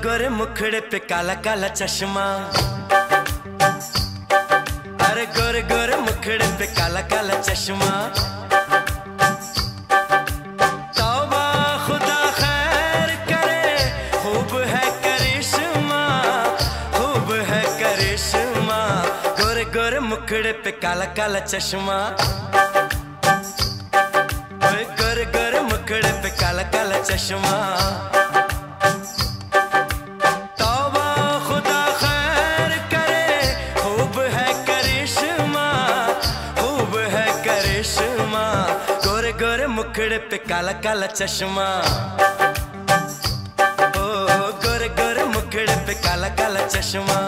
मुखड़े पे काला काला चश्मा। अरे गोरे गोरे मुखड़े पे काला काला चश्मा। गोरे गोरे मुखड़े पे काला काला चश्मा। गोरे गोरे मुखड़े पे काला काला चश्मा। गोरे पे काला काला चश्मा। ओ गोरे गोरे मुखड़े पे काला काला चश्मा।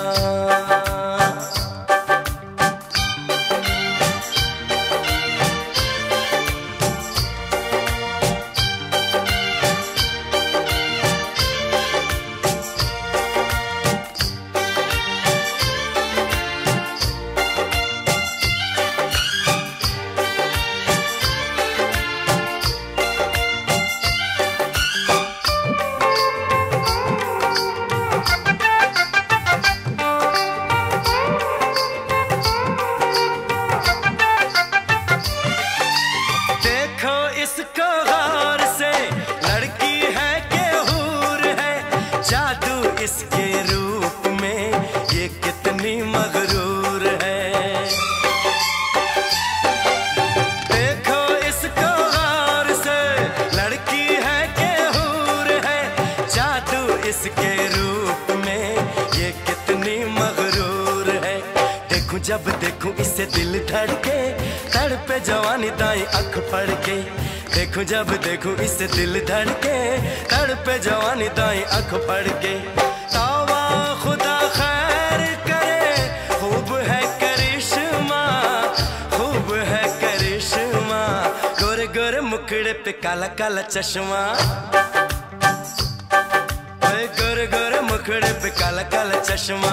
इसको गौर से। लड़की है के हूर है? जादू इसके रूप में ये कितनी मगरूर है। देखो इसको गौर से। लड़की है के हूर है? जादू इसके रूप में ये कितनी मगरूर है। देखूँ जब देखूँ इससे दिल धड़के तड़पे जवानी दाई अख पड़ के देखूँ जब देखूँ इस दिल धड़ के धड़के तड़पे जवानी दाई अख पड़ के तौबा खुदा खैर करे, खूब है करिश्मा, खूब है करिश्मा। गोरे गोरे मुखड़े पे काला काला चश्मा। गोरे गोरे मुखड़े पे काला काला चश्मा।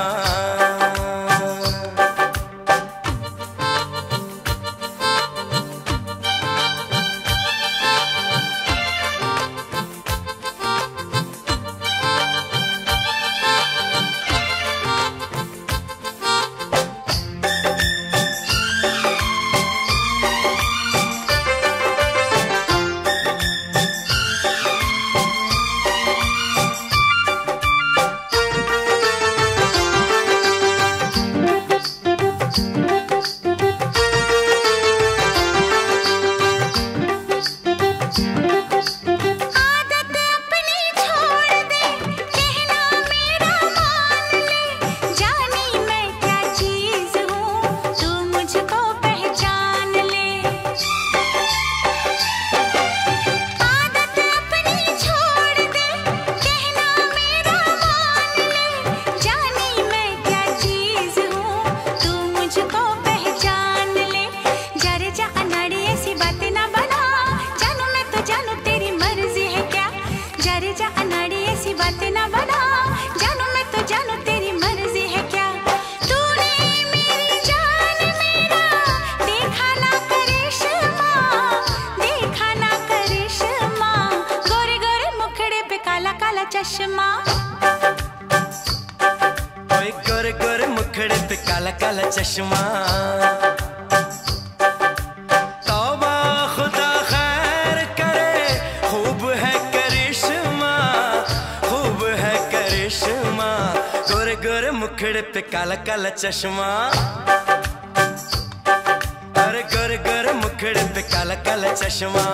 चश्मा। ओए गोरे गोरे मुखड़े पे काला काला चश्मा। गोरे गोरे मुखड़े पे काला काला चश्मा। अरे गोरे गोरे मुखड़े पे काला काला चश्मा।